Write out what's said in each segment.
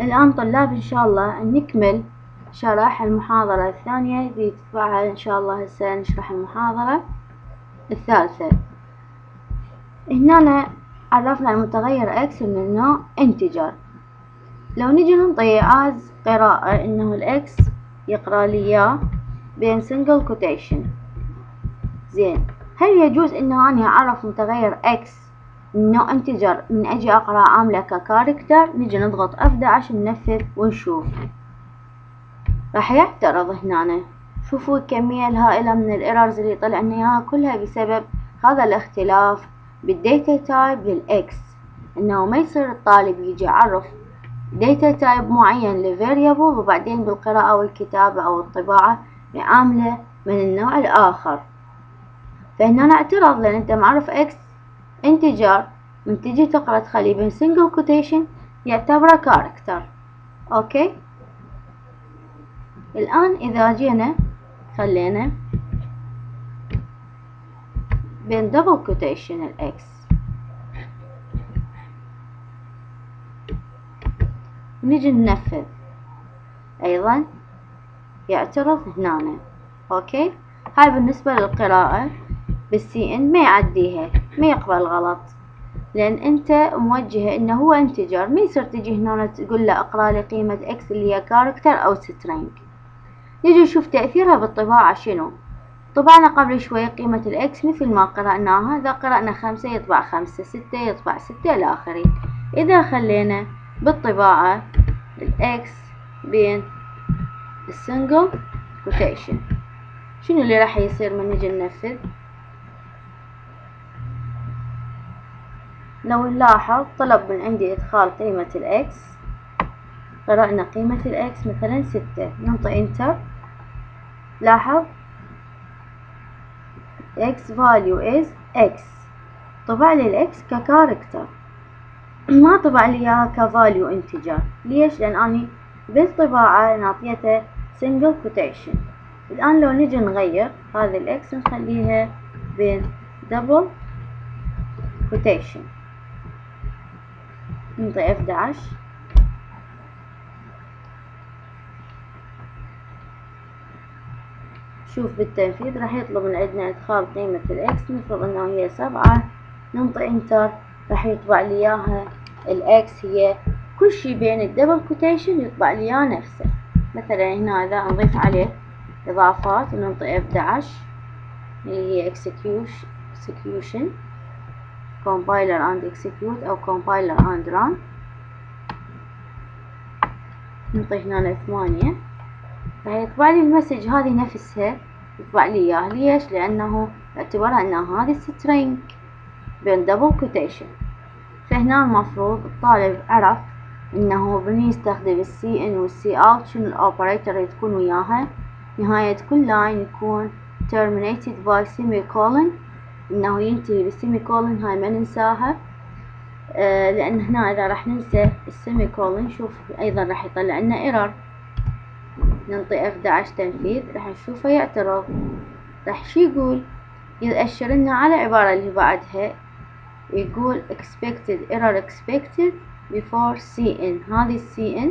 الآن طلاب إن شاء الله نكمل شرح المحاضرة الثانية. اللي تتبعها إن شاء الله هسه نشرح المحاضرة الثالثة. هنا عرفنا المتغير x من النوع integer. لو نجي ننطي عاز قراءة إنه الإكس يقرأ لي إياه بين single quotation. زين. هل يجوز إنه أنا أعرف متغير x نوع integer. من أجي أقرأ عاملة ك character نجي نضغط F11 ننفذ ونشوف. راح يعترض هنا شوفوا الكمية الهائلة من ال errors اللي طلع لنا اياها كلها بسبب هذا الاختلاف بال data type لل X. إنه ما يصير الطالب يجي يعرف data type معين ل variable وبعدين بالقراءة والكتابة أو الطباعة يعامله من النوع الآخر. فهنا نعترض لأن أنت معرف X integer. من تجي تقرأ تخليه بين single quotation يعتبره character. okay؟ الآن إذا جينا خلينا بين double quotation ال X نجي ننفذ. أيضا يعترض هنا. okay؟ هاي بالنسبة للقراءة بال cin ما يعديها ما يقبل غلط. لأن أنت موجهة إنه هو integer. ما يصير تجي هنا تقول له اقرأ لي قيمة x اللي هي character أو string نجي نشوف تأثيرها بالطباعة. شنو؟ طبعنا قبل شوي قيمة ال x مثل ما قرأناها. إذا قرأنا خمسة يطبع خمسة ستة يطبع ستة إلى آخره. إذا خلينا بالطباعة ال x بين ال single quotation شنو اللي راح يصير من نجي ننفذ؟ لو نلاحظ طلب من عندي إدخال قيمة ال x قرأنا قيمة ال x مثلا ستة ننطي enter. لاحظ؟ x value is x. طبع لي ال x ك character ما طبع لي إياها ك value integer ليش؟ لأن أني بالطباعة نعطيته single quotation. الآن لو نجي نغير هذه ال x نخليها بين double quotation. ننطي F11 شوف بالتنفيذ راح يطلب من عندنا إدخال قيمة ال x نفرض إنه هي سبعة ننطي enter راح يطبع لي إياها ال x هي كل شي بين ال double quotation يطبع لي إياه نفسه. مثلا هنا إذا نضيف عليه إضافات وننطي F11 اللي هي execution. Compile and execute أو compile and run. نعطي هنا ثمانية راح يطبع لي ال message هذه نفسها يطبع لي اياه ليش؟ لأنه اعتبرها أن هذه string بين double quotation فهنا المفروض الطالب عرف إنه بني يستخدم ال cin وال cout شنو ال operator اللي تكون وياها. نهاية كل line يكون terminated by semicolon إنه ينتهي بال semicolon هاي ما ننساها. آه لأن هنا إذا راح ننسى ال semicolon شوف أيضا راح يطلع لنا error. ننطي F11 تنفيذ راح نشوفه يعترض. راح شي يقول؟ يأشر لنا على العبارة اللي بعدها. يقول expected error expected before cin هذه cin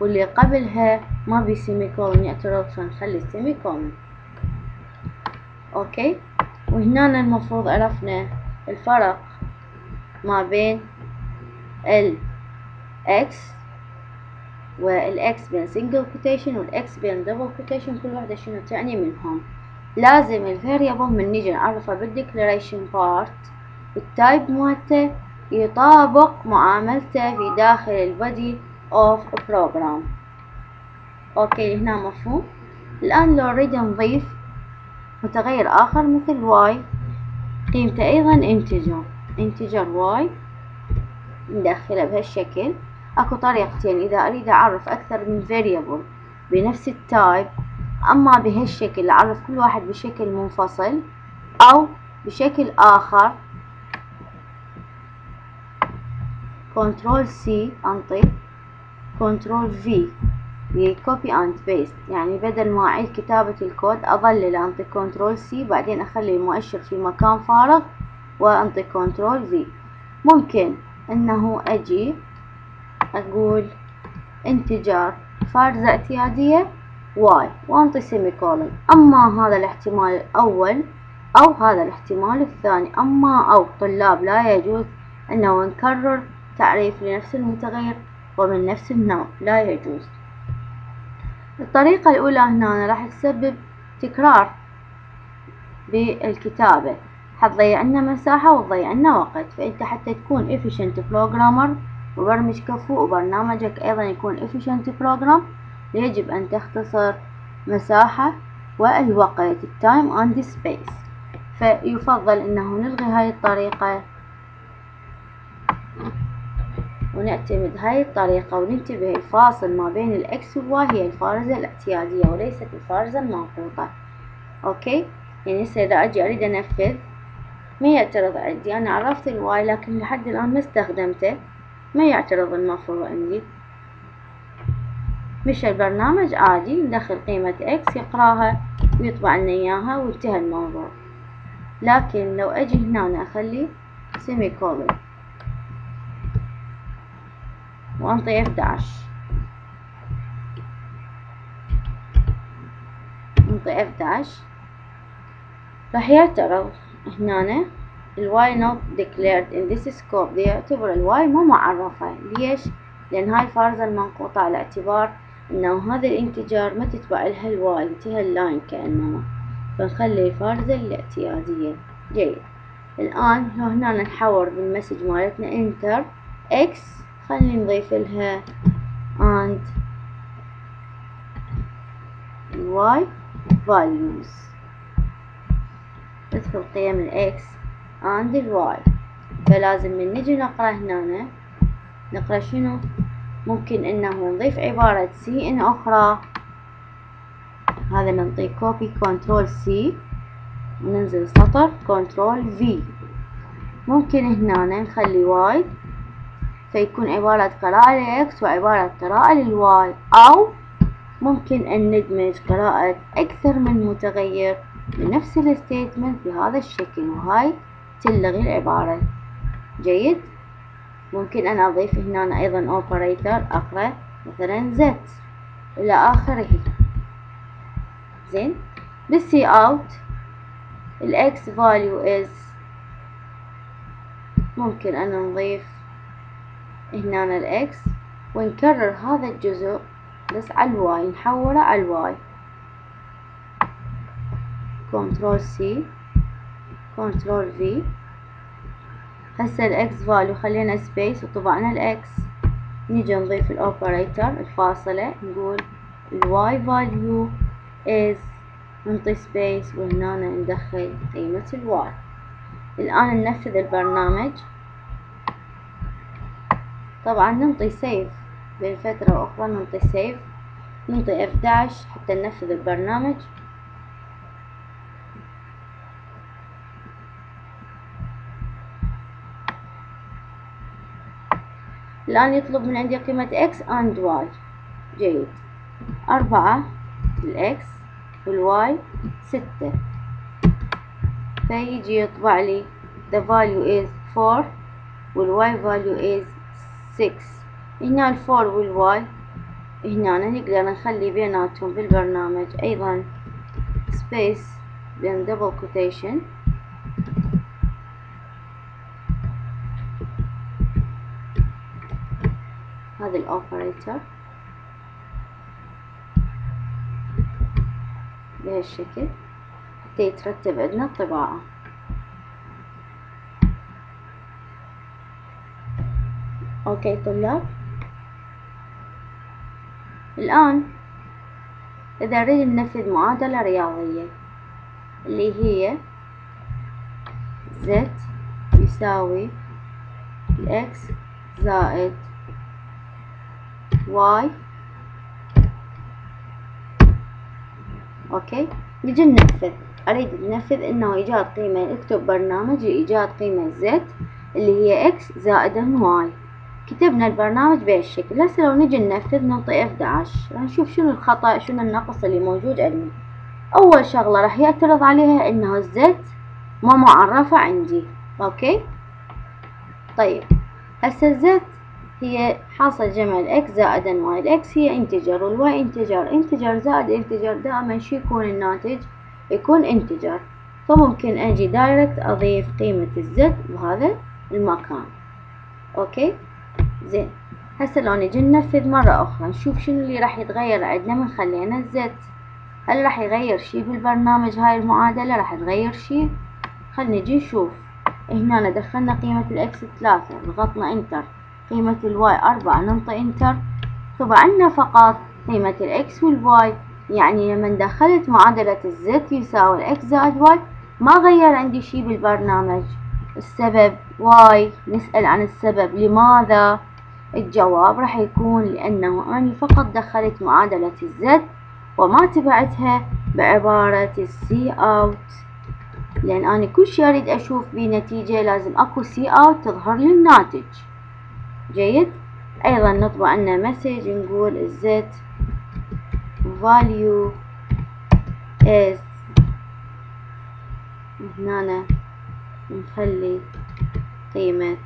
واللي قبلها ما بي semicolon يعترض فنخلي semicolon okay؟ وهنا المفروض عرفنا الفرق ما بين ال x وال x بين single quotation وال x بين double quotation. كل واحدة شنو تعني منهم؟ لازم ال variable من نيجي نعرفه بال declaration part. ال type مالته يطابق معاملته في داخل ال body of program okay هنا مفهوم. الآن لو نريد نضيف متغير آخر مثل y قيمته أيضا integer integer y ندخله بهالشكل. أكو طريقتين. إذا أريد أعرف أكثر من variable بنفس التايب أما بهالشكل أعرف كل واحد بشكل منفصل أو بشكل آخر. control c أنطي. control v. copy and paste يعني بدل ما أعيد كتابة الكود اظلل انطي control c بعدين أخلي المؤشر في مكان فارغ وانطي control v ممكن إنه أجي أقول integer فارزة اعتيادية y وأنطي semicolon أما هذا الاحتمال الأول أو هذا الاحتمال الثاني أما أو طلاب لا يجوز إنه نكرر تعريف لنفس المتغير ومن نفس النوع. لا يجوز. الطريقة الأولى هنا راح تسبب تكرار بالكتابة. حتضيع لنا مساحة وتضيع لنا وقت فأنت حتى تكون efficient programmer مبرمج كفو وبرنامجك أيضا يكون efficient program يجب أن تختصر مساحة والوقت time and space. فيفضل أنه نلغي هاي الطريقة ونعتمد هاي الطريقة وننتبه الفاصل ما بين ال x وال y هي الفارزة الاعتيادية وليست الفارزة المنقوطة. okay؟ يعني هسه إذا أجي أريد أنفذ ما يعترض عندي. أنا عرفت ال y لكن لحد الآن ما استخدمته. ما يعترض المفروض عندي. مشى البرنامج؟ عادي. ندخل قيمة x يقراها ويطبع لنا إياها وانتهى الموضوع. لكن لو أجي هنا أخلي semicolon داش انطي F11 راح يعترض هنا ال y not declared in this scope. يعتبر ال y مو معرفة. ليش؟ لأن هاي الفارزة المنقوطة على اعتبار إنه هذا الانتجار ما تتبع لها ال y انتهى ال line كأنما فنخلي الفارزة الاعتيادية. جيد. الآن هنا نحور بال message مالتنا. enter x خلي نضيف لها and y values. ندخل قيم ال x and ال y فلازم من نجي نقرأ هنا. نقرأ شنو؟ ممكن إنه نضيف عبارة cin أخرى. هذا نعطيه copy control c وننزل سطر control v ممكن هنا نخلي y فيكون عبارة قراءة ل x وعبارة قراءة لل y أو ممكن أن ندمج قراءة أكثر من متغير لنفس ال statement بهذا الشكل وهاي تلغي العبارة. جيد؟ ممكن أنا أضيف هنا أيضا operator أقرأ مثلا z إلى آخره. زين؟ بال cout ال x value is ممكن أنا نضيف هنا ال x ونكرر هذا الجزء بس على ال y نحوله على ال y. control c control v. هسه ال x value خلينا space وطبعنا ال x. نيجي نضيف ال operator الفاصلة نقول ال y value is. نعطي space وهنا ندخل قيمة ال y. الآن ننفذ البرنامج. طبعا ننطي save بين فترة وأخرى ننطي save ننطي F11 حتى ننفذ البرنامج. الآن يطلب من عندي قيمة x and y. جيد. أربعة ال x وال y ستة. فيجي يطبع لي the value is 4 وال y value is 6 هنا الفور وال y. هنا نقدر نخلي بيناتهم بالبرنامج أيضا. space بين double quotation هذا ال operator بهالشكل. حتى يترتب عندنا الطباعة. okay طلاب الآن إذا نريد ننفذ معادلة رياضية اللي هي z يساوي x زائد y. okay؟ نجي ننفذ. أريد ننفذ إنه إيجاد قيمة اكتب برنامج لايجاد قيمة z اللي هي x زائدا y. كتبنا البرنامج بهالشكل. هسه لو نجي ننفذ ننطي F11 راح نشوف شنو الخطأ شنو النقص اللي موجود عندنا أول شغلة راح يعترض عليها إنه ال z ما معرفة عندي. okay؟ طيب. هسه ال z هي حاصل جمع الإكس زائد الواي الإكس هي إنتجر والواي إنتجر. إنتجر زائد إنتجر دائما شو يكون الناتج؟ يكون integer. فممكن أجي direct أضيف قيمة ال z بهذا المكان. okay؟ زين. هسه لو نجي ننفذ مرة أخرى نشوف شنو اللي راح يتغير عندنا من خلينا ال z هل راح يغير شي بالبرنامج هاي المعادلة؟ راح تغير شي؟ خلينا نجي نشوف. هنا دخلنا قيمة ال x ثلاثة ضغطنا enter قيمة ال y أربعة ننطي enter طبعا عندنا فقط قيمة ال x وال y يعني لما دخلت معادلة الزد يساوي الإكس زائد واي ما غير عندي شي بالبرنامج. السبب why. نسأل عن السبب. لماذا؟ الجواب راح يكون لأنه أنا فقط دخلت معادلة ال z وما تبعتها بعبارة ال cout لأن أنا كل شي أريد أشوف بيه نتيجة لازم أكو cout تظهر لي الناتج. جيد؟ أيضا نطبع لنا مسج نقول الزد value is هنا نخلي قيمة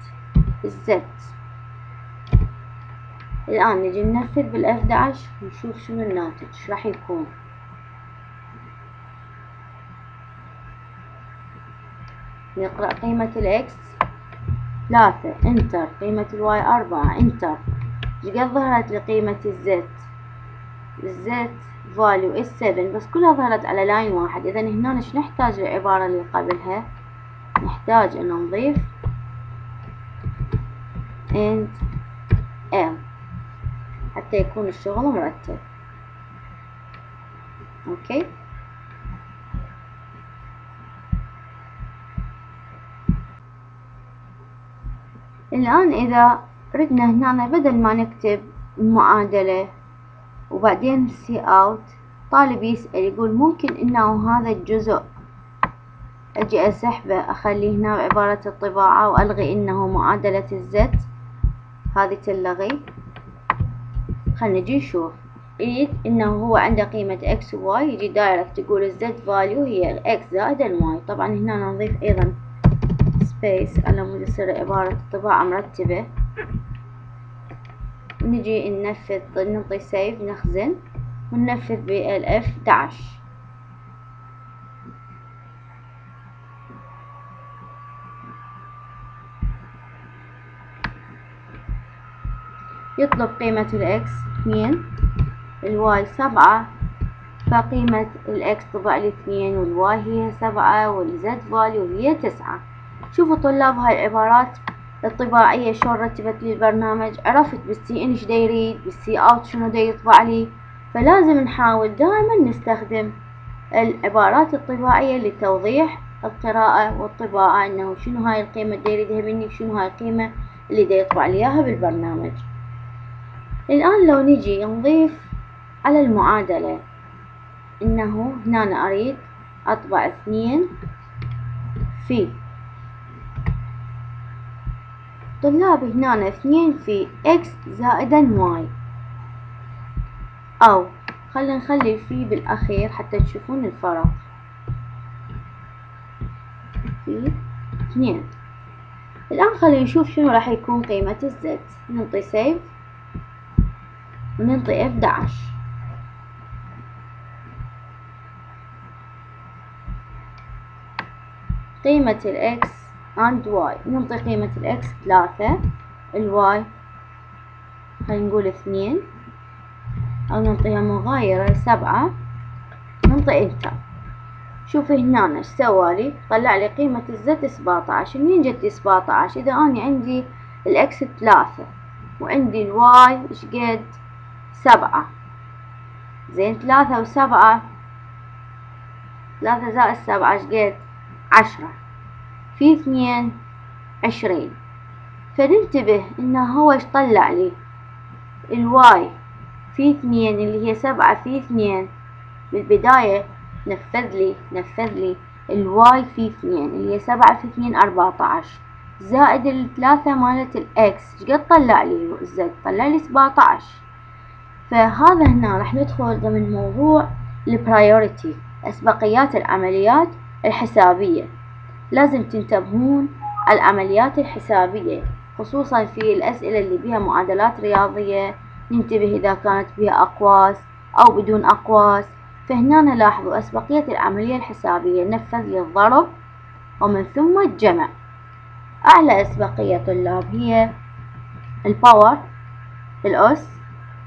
الزد الآن نجي ننفذ بالأف 11 نشوف شنو الناتج راح يكون. نقرأ قيمة الإكس. ثلاثة enter. قيمة ال y أربعة enter. قد ظهرت لي قيمة ال z. ال z value is 7 بس كلها ظهرت على line واحد. إذا هنا إيش نحتاج العبارة اللي قبلها؟ نحتاج إنه نضيف endl. حتى يكون الشغل مرتب. okay؟ الآن إذا ردنا هنا بدل ما نكتب المعادلة وبعدين cout طالب يسأل يقول ممكن إنه هذا الجزء أجي أسحبه أخليه هنا بعبارة الطباعة وألغي إنه معادلة ال z. هذه تلغي. خلنا نجي نشوف. يريد إنه هو عنده قيمة x و y يجي direct تقول ال z value هي ال x زائد ال y طبعا هنا نضيف أيضا space على مود يصير عبارة الطباعة مرتبة. نجي ننفذ نعطي save نخزن وننفذ بال F11 يطلب قيمة ال x اثنين ال y سبعة فقيمة ال x طبع لي اثنين وال y هي سبعة وال z value هي تسعة. شوفوا طلاب هاي العبارات الطباعية شلون رتبت لي البرنامج عرفت بال cin إيش يريد بال cout شنو دا يطبع لي. فلازم نحاول دائما نستخدم العبارات الطباعية لتوضيح القراءة والطباعة إنه شنو هاي القيمة دا يريدها مني شنو هاي القيمة اللي دا يطبع لي إياها بالبرنامج. الآن لو نجي نضيف على المعادلة إنه هنا أنا أريد أطبع اثنين في. طلاب هنا اثنين في X زائدا Y أو خلينا نخلي في بالأخير حتى تشوفون الفرق. في اثنين. الآن خلينا نشوف شنو راح يكون قيمة ال Z. نعطي save وننطي F11 قيمة ال X and Y. ننطي قيمة ال X ثلاثة. ال Y خلينا نقول اثنين. أو ننطيها مغايرة سبعة ننطي enter شوفي هنا إيش سوالي طلع لي قيمة ال Z سبعتعش. منين جت سبعتعش؟ إذا أنا عندي ال X ثلاثة. وعندي ال Y إيش قد؟ سبعة. زين ثلاثة وسبعة. ثلاثة زائد سبعة شقد عشرة. في اثنين عشرين. فننتبه إنه هو إيش طلع لي؟ ال Y. في اثنين اللي هي سبعة في اثنين. بالبداية نفذ لي نفذ لي ال Y في اثنين اللي هي سبعة في اثنين أربعة عشر زائد الثلاثة مالت ال X شقد طلع لي؟ ال Z طلع لي سبعة عشر فهذا هنا راح ندخل ضمن موضوع البرايورتي أسبقيات العمليات الحسابية. لازم تنتبهون العمليات الحسابية خصوصا في الأسئلة اللي بها معادلات رياضية ننتبه إذا كانت بها أقواس أو بدون أقواس. فهنا نلاحظ أسبقية العملية الحسابية نفذ للضرب ومن ثم الجمع. أعلى أسبقية طلاب هي الباور الأس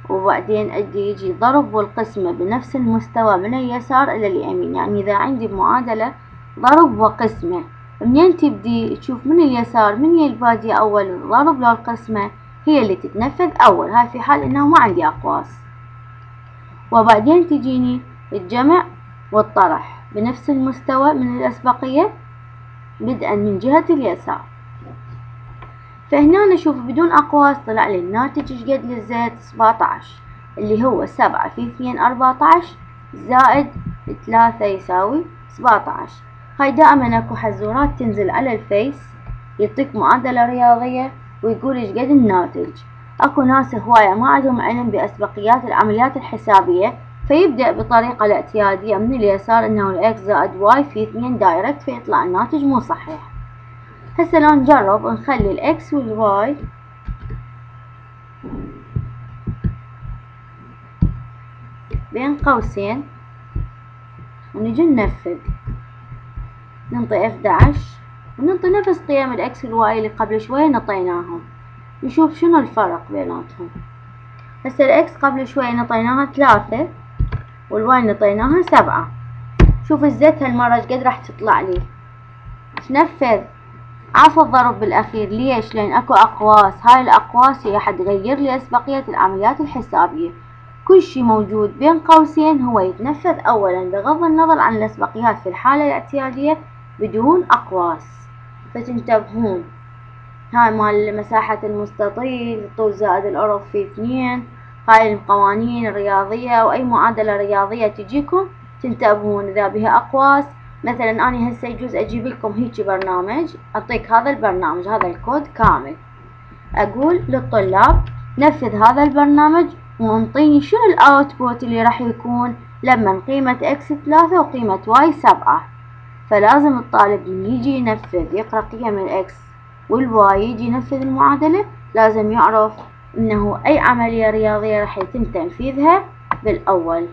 وبعدين أدي يجي ضرب والقسمة بنفس المستوى من اليسار إلى اليمين. يعني إذا عندي معادلة ضرب وقسمة منين تبدي؟ تشوف من اليسار من هي البادية أول الضرب لو القسمة هي اللي تتنفذ أول. هاي في حال إنه ما عندي أقواس. وبعدين تجيني الجمع والطرح بنفس المستوى من الأسبقية بدءا من جهة اليسار. فهنا نشوف بدون أقواس طلع لي الناتج إيش قد لل Z سبعتاش اللي هو سبعة. في اثنين أربعتاش زائد ثلاثة يساوي سبعتاش هاي دائما أكو حزورات تنزل على ال Face يعطيك معادلة رياضية ويقول إيش قد الناتج. أكو ناس هواية ما عندهم علم بأسبقيات العمليات الحسابية فيبدأ بطريقة الاعتيادية من اليسار إنه ال X زائد Y في اثنين direct فيطلع الناتج مو صحيح. هسه لو نجرب نخلي ال X وال Y. بين قوسين ونجي ننفذ. ننطي F احداش وننطي نفس قيم ال X وال Y اللي قبل شوية نطيناهم. نشوف شنو الفرق بيناتهم. هسه ال X قبل شوية نطيناها ثلاثة وال Y نطيناها سبعة. شوف الزت هالمرة قد راح تطلع لي. تنفذ عفى الضرب بالأخير. ليش؟ لأن أكو أقواس. هاي الأقواس هي حتغير لي أسبقية العمليات الحسابية. كل شي موجود بين قوسين هو يتنفذ أولا بغض النظر عن الأسبقيات في الحالة الاعتيادية بدون أقواس. فتنتبهون. هاي مال مساحة المستطيل طول زائد الأرض في اثنين. هاي القوانين الرياضية وأي معادلة رياضية تجيكم تنتبهون. إذا بها أقواس مثلا أنا هسه يجوز أجيب لكم هيجي برنامج أعطيك هذا البرنامج هذا الكود كامل. أقول للطلاب نفذ هذا البرنامج وانطيني شنو ال output اللي راح يكون لما قيمة X ثلاثة وقيمة Y سبعة. فلازم الطالب يجي ينفذ يقرأ قيم ال X وال Y يجي ينفذ المعادلة لازم يعرف إنه أي عملية رياضية راح يتم تنفيذها بالأول.